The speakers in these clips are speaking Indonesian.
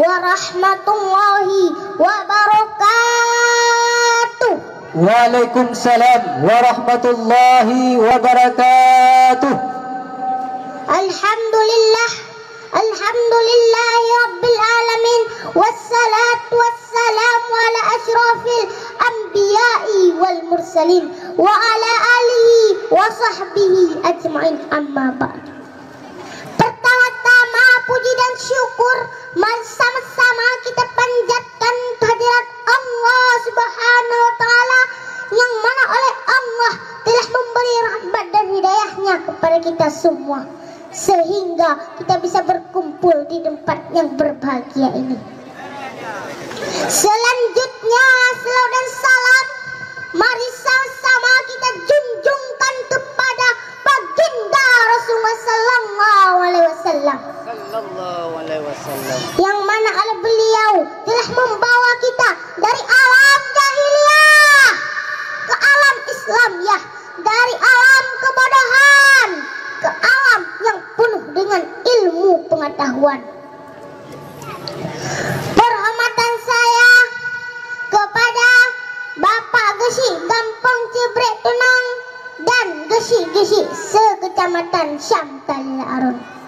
ورحمة الله وبركاته. وعليكم السلام ورحمة الله وبركاته. الحمد لله الحمد لله رب العالمين والصلاة والسلام على أشرف الأنبياء والمرسلين وعلى آله وصحبه أجمعين. أما بعد. Sehingga kita bisa berkumpul di tempat yang berbahagia ini. Selanjutnya salam dan salam mari sama-sama kita junjungkan kepada baginda Rasulullah sallallahu alaihi wasallam. Sallallahu alaihi wasallam. Yang mana oleh beliau telah membawa pengetahuan. Perhormatan saya kepada Bapak Gesi Gampang Cebrek Tenang dan Gesi-Gesi sekecamatan Syamtal Arun.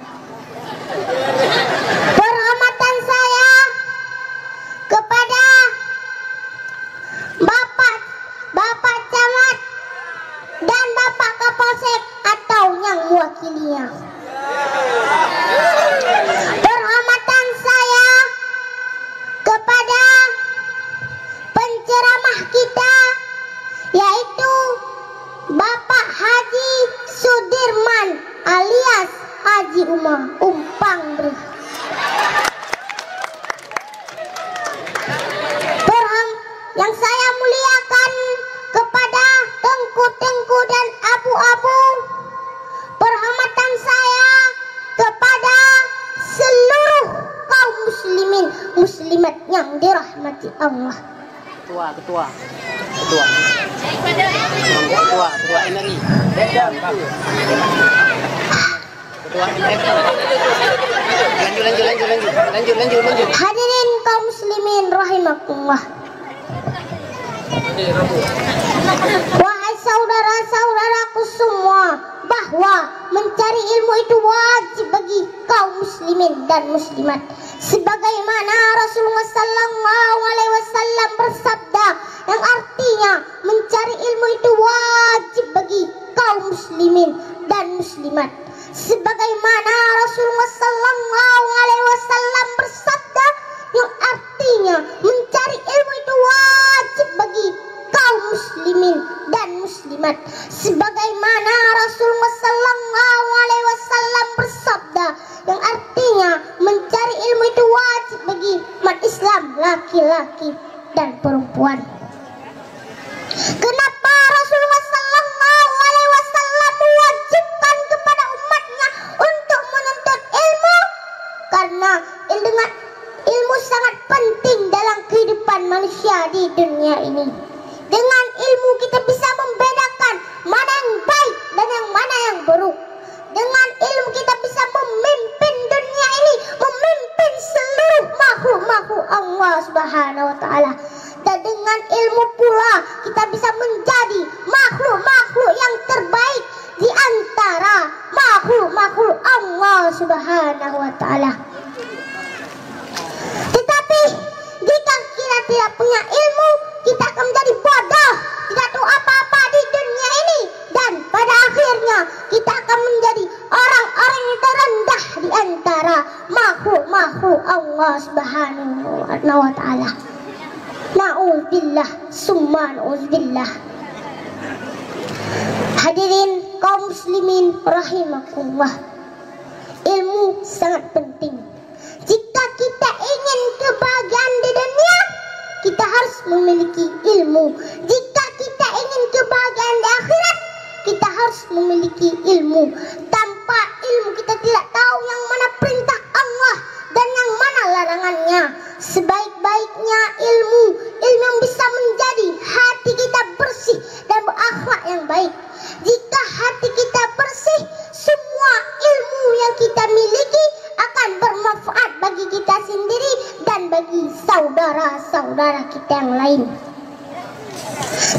Umpang. Perham yang saya muliakan kepada tengku-tengku dan abu-abu perhormatan saya kepada seluruh kaum muslimin muslimat yang dirahmati Allah Ketua, ketua. Ketua. Ketua, ketua. Lanjut, lanjut, lanjut, lanjut. Lanjut, lanjut, lanjut. hadirin kaum muslimin rahimakumullah Wahai saudara-saudaraku semua bahwa mencari ilmu itu wajib bagi kaum muslimin dan muslimat sebagaimana Rasulullah sallallahu alaihi wasallam bersabda yang artinya mencari ilmu itu wajib bagi kaum muslimin dan muslimat sebagaimana muslimat sebagaimana Rasulullah Na'udzubillah, summa na'udzubillah. Hadirin kaum muslimin rahimakumullah. Ilmu sangat penting. Jika kita ingin kebahagiaan di dunia, kita harus memiliki ilmu. Jika kita ingin kebahagiaan di akhirat, kita harus memiliki ilmu. Tanpa ilmu kita tidak tahu yang mana perintah Allah dan yang mana larangannya. Sebaik-baiknya ilmu, saudara-saudara kita yang lain.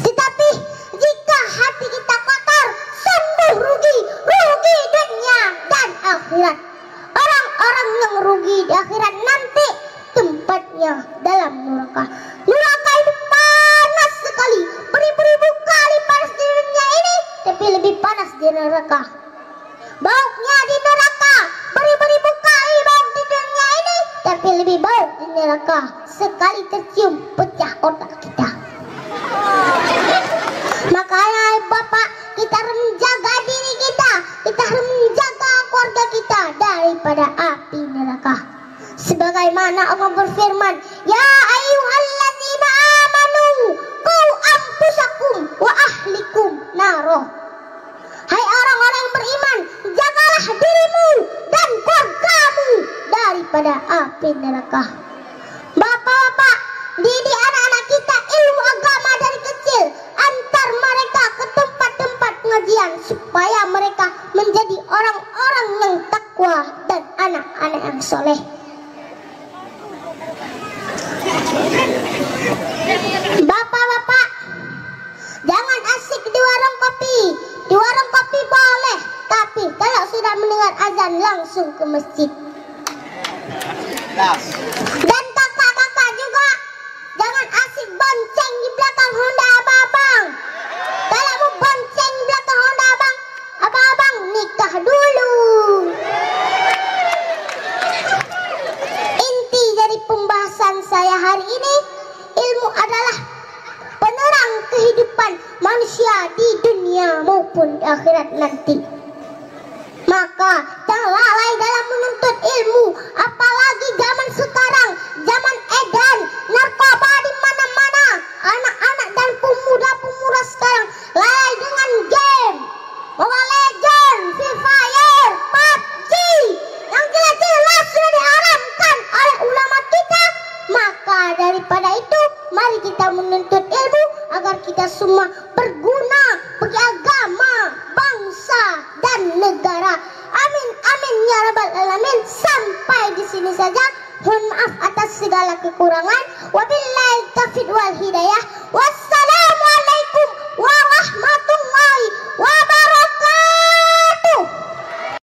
Tetapi jika hati kita kotor, sungguh rugi, rugi dunia dan akhirat. Orang-orang yang rugi di akhirat nanti tempatnya dalam neraka. Neraka itu panas sekali, beribu-ribu kali panas di dunia ini, tapi lebih panas di neraka. Baunya di neraka, lebih bau di neraka. Sekali tercium pecah otak kita. Makanya Bapak kita harus menjaga diri kita Kita harus menjaga keluarga kita Daripada api neraka Sebagaimana Allah berfirman didik anak-anak kita ilmu agama dari kecil. Antar mereka ke tempat-tempat pengajian supaya mereka menjadi orang-orang yang takwa dan anak-anak yang soleh. Bapak-bapak, jangan asik di warung kopi. Di warung kopi boleh, tapi kalau sudah mendengar azan langsung ke masjid. Saya hari ini Ilmu adalah penerang kehidupan manusia di dunia maupun di akhirat nanti. Maka jangan lalai dalam menuntut ilmu semua berguna bagi agama, bangsa dan negara. Amin amin ya rabbal alamin. Sampai di sini saja. Mohon maaf atas segala kekurangan. Wabillahi taufiq wal hidayah. Wassalamualaikum